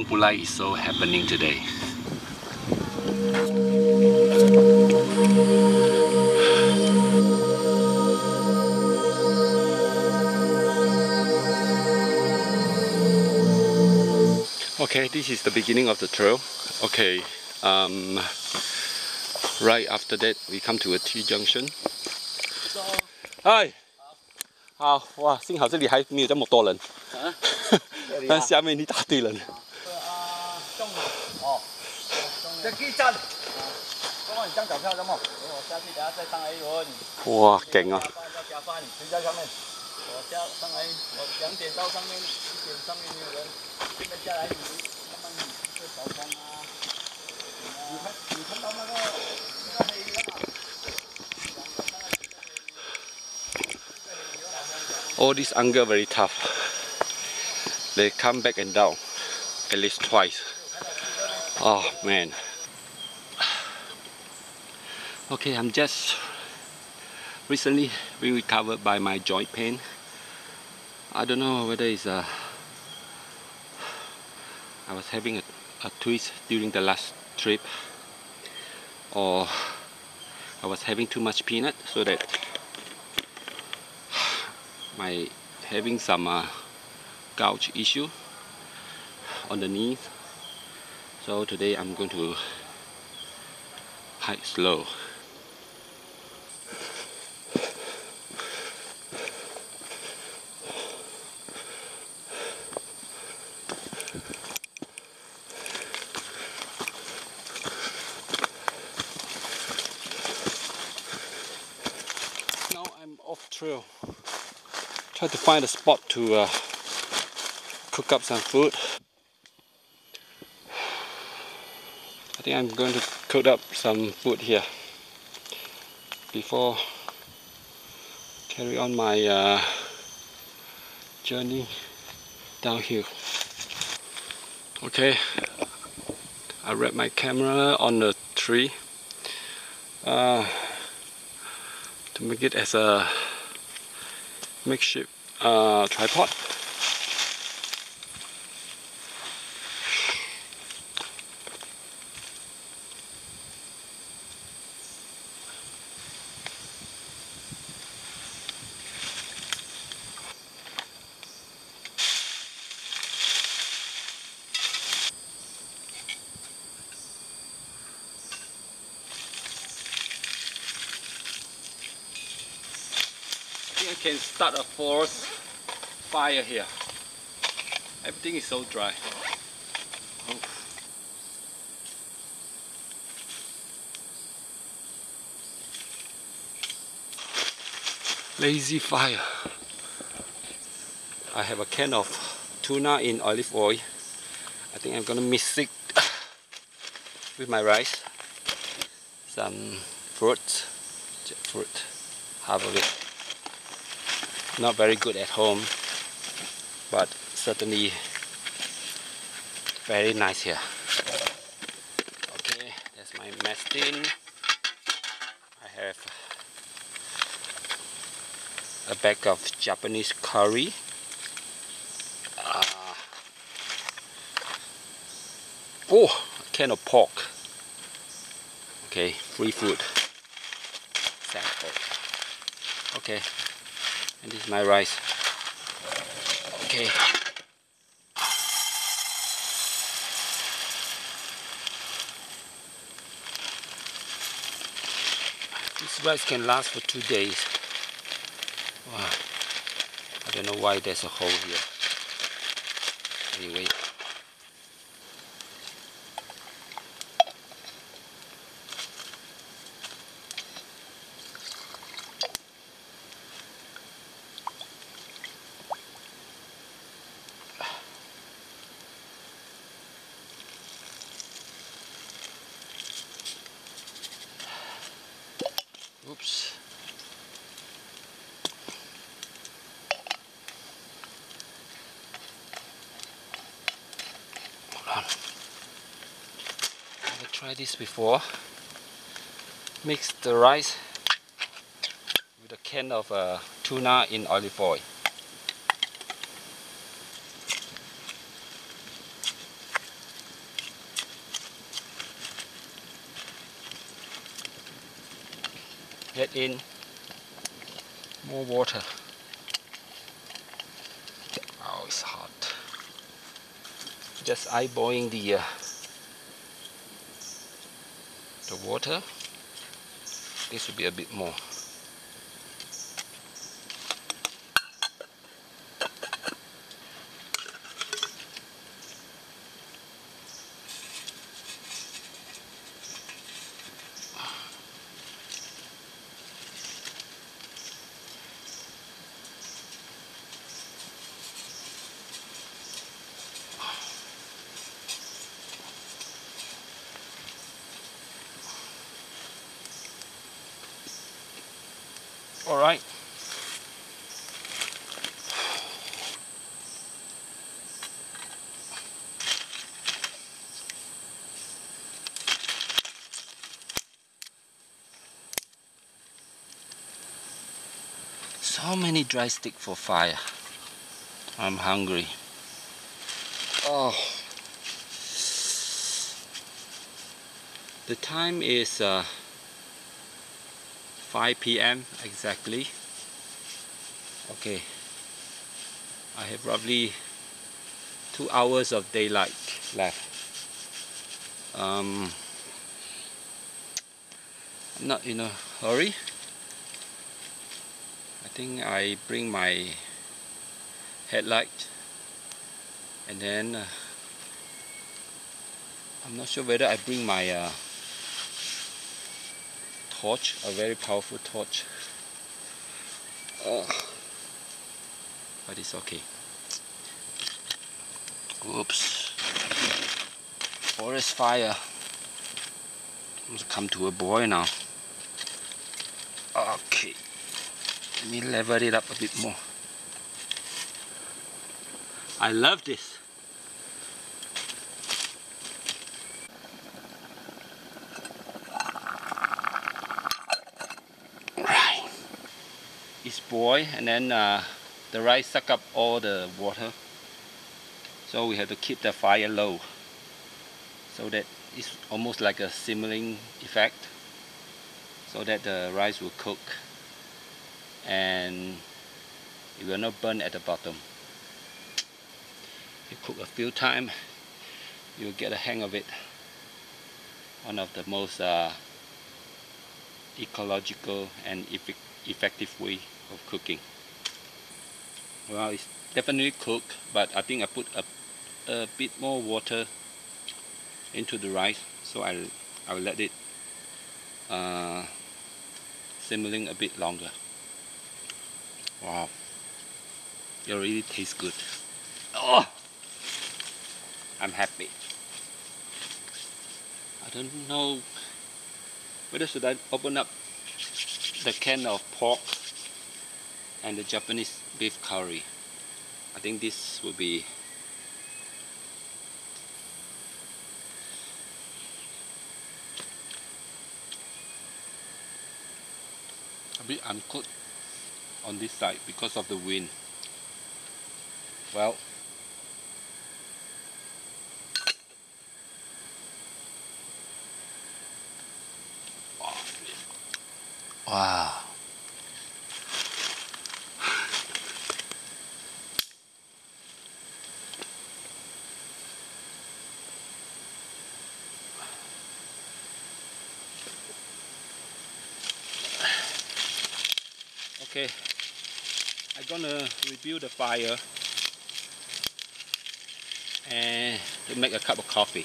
Gunung Pulai is so happening today. Okay, this is the beginning of the trail. Okay, um, right after that we come to a T junction. Hi. Ah, 啊，哇！幸好这里还没有这么多人，但下面一大堆人。这基站，帮我哋张邮票咁喎，我下次等下再上来一轮。哇，劲啊！加班要加班，谁在上面？我下上来，我两点到上面，一点上面没有人，现在下来你慢慢去找光啊。你看，你看到那个那个黑的吗？ All these uncle very tough. They come back and down at least twice. Oh man. Okay, I'm just recently being recovered by my joint pain. I don't know whether it's a I was having a, a twist during the last trip or I was having too much peanut so that my having some uh, gout issue on the knees so today I'm going to hike slow now I'm off trail try to find a spot to uh, cook up some food. I think I'm going to cook up some food here before carry on my uh, journey downhill. Okay, I wrap my camera on the tree uh, to make it as a makeshift uh, tripod. Can start a forest fire here. Everything is so dry. Lazy fire. I have a can of tuna in olive oil. I think I'm gonna mix it with my rice. Some fruit, fruit, half of it not very good at home but certainly very nice here. Okay that's my mess tin I have a bag of Japanese curry. Uh, oh a can of pork. Okay free food. Okay and this is my rice. Okay. This rice can last for two days. Wow. I don't know why there's a hole here. Anyway tried this before. Mix the rice with a can of uh, tuna in olive oil. Add in more water. Oh, it's hot. Just eyeballing the uh, the water. This will be a bit more. All right. So many dry stick for fire. I'm hungry. Oh. The time is uh, 5 p.m. exactly. Okay. I have roughly two hours of daylight left. Um, I'm not in a hurry. I think I bring my headlight and then uh, I'm not sure whether I bring my uh, torch, a very powerful torch. But it's okay. Whoops. Forest fire. Must come to a boil now. Okay. Let me level it up a bit more. I love this. Right. Boiled and then uh, the rice suck up all the water. So we have to keep the fire low so that it's almost like a simmering effect so that the rice will cook and it will not burn at the bottom. You cook a few times, you'll get a hang of it. One of the most uh, ecological and effective way of cooking. Well, it's definitely cooked, but I think I put a, a bit more water into the rice, so I'll, I'll let it uh, simmering a bit longer. Wow, it really tastes good. Oh, I'm happy. I don't know whether should I open up the can of pork and the Japanese beef curry. I think this will be a bit uncooked on this side because of the wind. Well, wow. Okay, I'm gonna rebuild the fire and to make a cup of coffee.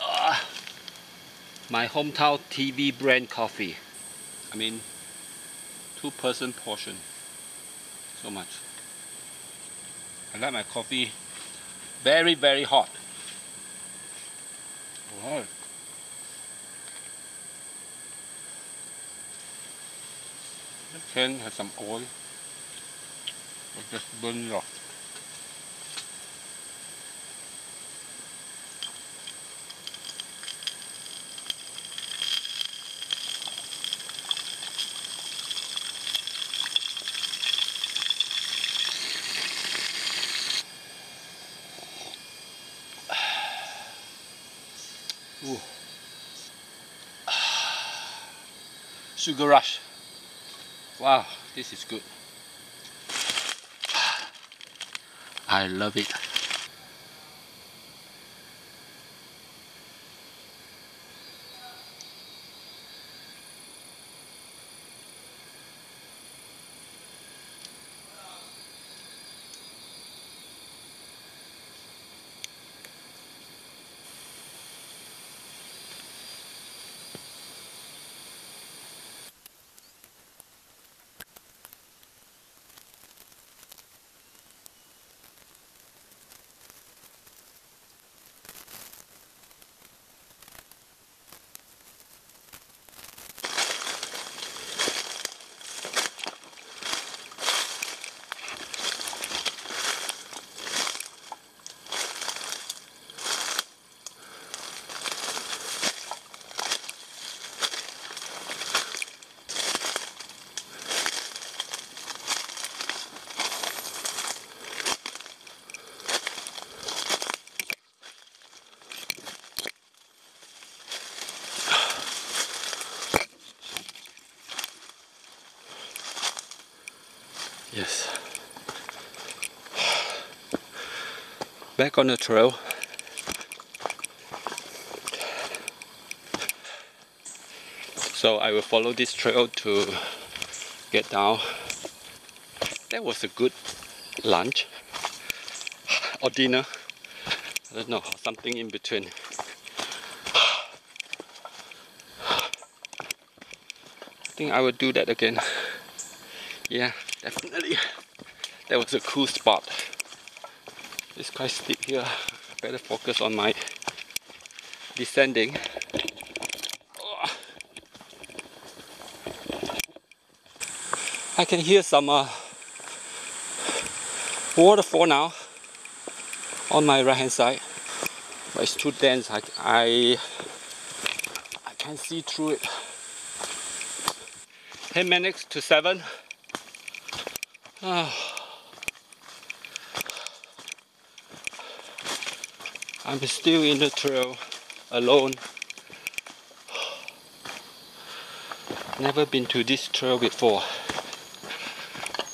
Ah, my hometown TV brand coffee. I mean, two person portion. So much. I like my coffee very, very hot. Alright. This can has some oil. I'll just burn it Ooh. Sugar rush. Wow, this is good. I love it. Yes. Back on the trail. So I will follow this trail to get down. That was a good lunch or dinner. I don't know, something in between. I think I will do that again. Yeah, definitely. That was a cool spot. It's quite steep here. Better focus on my descending. I can hear some uh, waterfall now on my right hand side, but it's too dense. I, I, I can't see through it. 10 minutes to 7. Ah. I'm still in the trail alone. Never been to this trail before.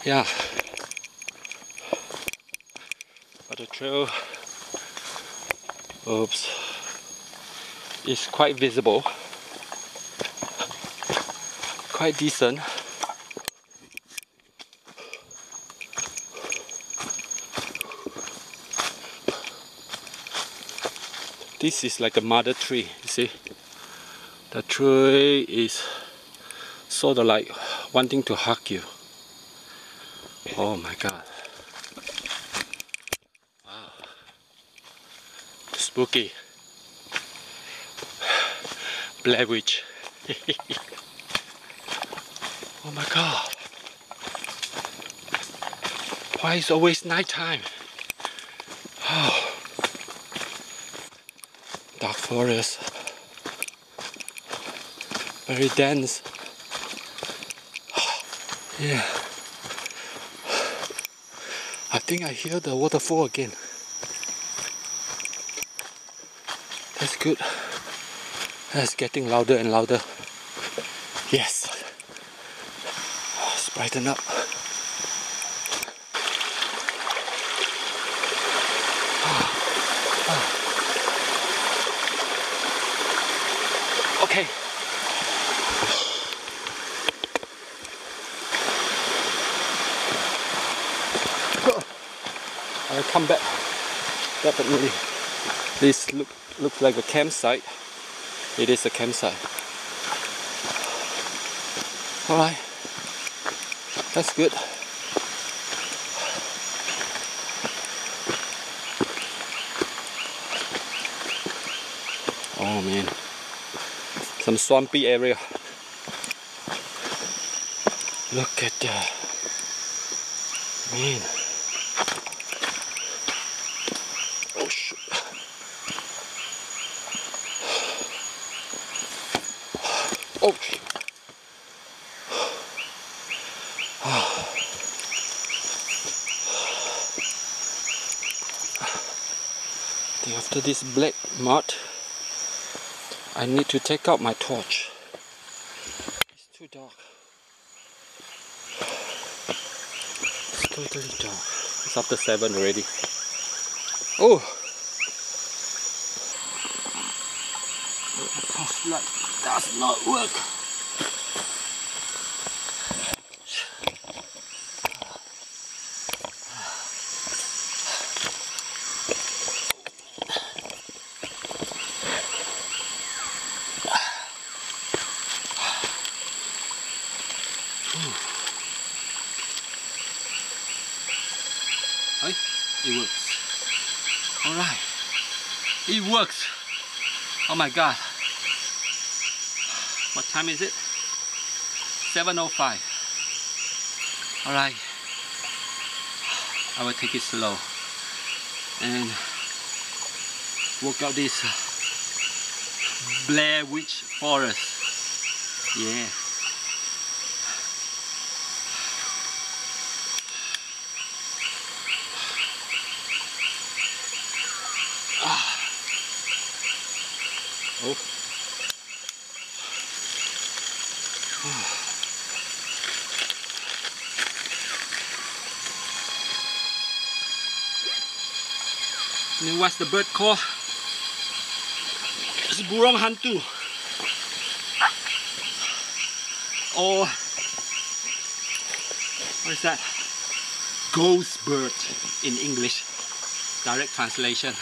Yeah. But the trail oops is quite visible. Quite decent. This is like a mother tree you see. The tree is sort of like wanting to hug you. Oh my god. Wow. Spooky. Blair Witch. Oh my god. Why is it always night time oh dark forest. Very dense. yeah. I think I hear the waterfall again. That's good. That's getting louder and louder. Yes. Brighten up. Okay. I'll come back. Definitely. This look looks like a campsite. It is a campsite. Alright. That's good. Oh man some swampy area. Look at that. Man. Oh shoot. Oh shoot. This black mud I need to take out my torch. It's too dark. It's totally dark. It's after 7 already. Oh! The torchlight does not work. Hey, it works. Alright. It works. Oh my god. What time is it? 7.05. Alright. I will take it slow. And walk out this Blair Witch Forest. Yeah. Oh. What's the bird called? It's burung hantu. Or what is that? Ghost bird in English. Direct translation.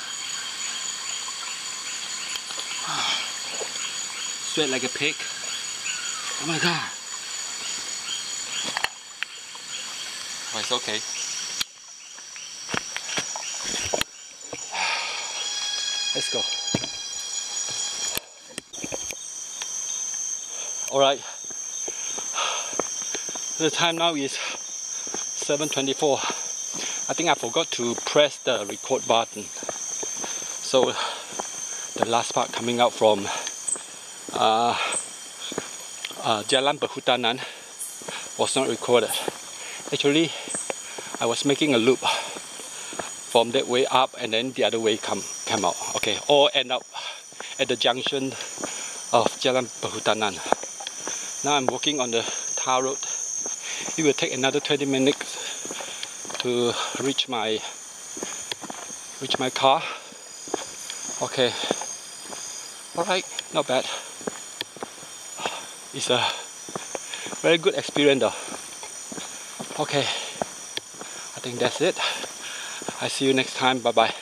Sweat like a pig. Oh my god. Oh, it's okay. Let's go. Alright. The time now is 7.24. I think I forgot to press the record button. So the last part coming out from uh, uh, Jalan Perhutanan was not recorded. Actually, I was making a loop from that way up and then the other way come come out. Okay, all end up at the junction of Jalan Perhutanan. Now I'm walking on the tar road. It will take another 20 minutes to reach my reach my car. Okay. Alright, not bad. It's a very good experience though. Okay. I think that's it. I see you next time. Bye bye.